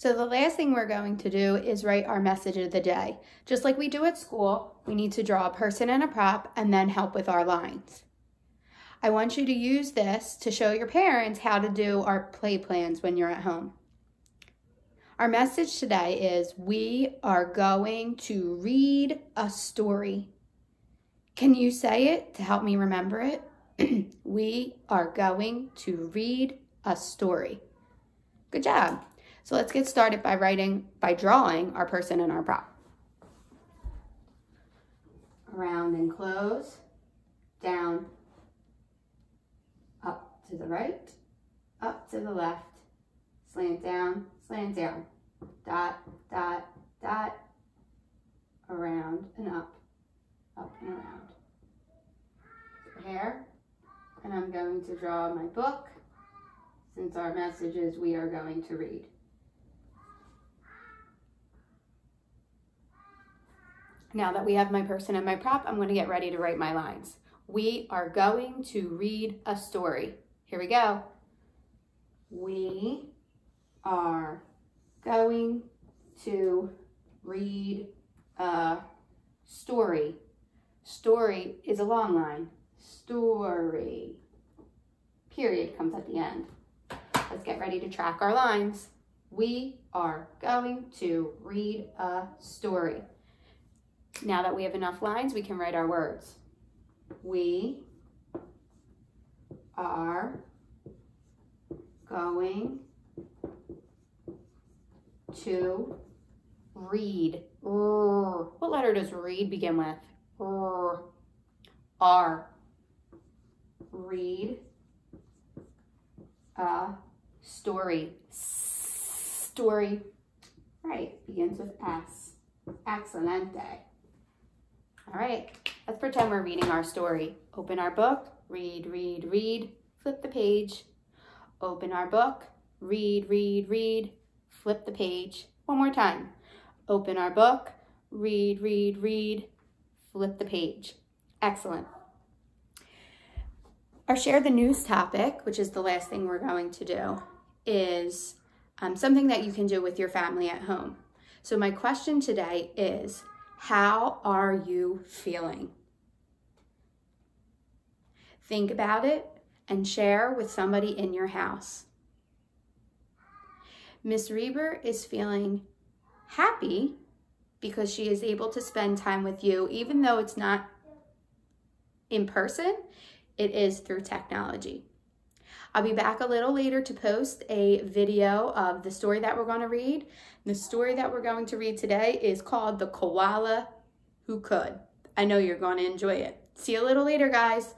So the last thing we're going to do is write our message of the day. Just like we do at school, we need to draw a person and a prop and then help with our lines. I want you to use this to show your parents how to do our play plans when you're at home. Our message today is we are going to read a story. Can you say it to help me remember it? we are going to read a story. Good job. So let's get started by writing, by drawing our person and our prop. Around and close, down, up to the right, up to the left, slant down, slant down, dot, dot, dot, around and up, up and around. Hair, and I'm going to draw my book since our message is we are going to read. Now that we have my person and my prop, I'm going to get ready to write my lines. We are going to read a story. Here we go. We are going to read a story. Story is a long line. Story. Period comes at the end. Let's get ready to track our lines. We are going to read a story. Now that we have enough lines, we can write our words. We are going to read. What letter does read begin with? R. Read a story. Story. Right, begins with S. Excelente. All right, let's pretend we're reading our story. Open our book, read, read, read, flip the page. Open our book, read, read, read, flip the page. One more time. Open our book, read, read, read, flip the page. Excellent. Our share the news topic, which is the last thing we're going to do, is um, something that you can do with your family at home. So my question today is, how are you feeling? Think about it and share with somebody in your house. Miss Reber is feeling happy because she is able to spend time with you, even though it's not in person, it is through technology. I'll be back a little later to post a video of the story that we're going to read. The story that we're going to read today is called The Koala Who Could. I know you're going to enjoy it. See you a little later, guys.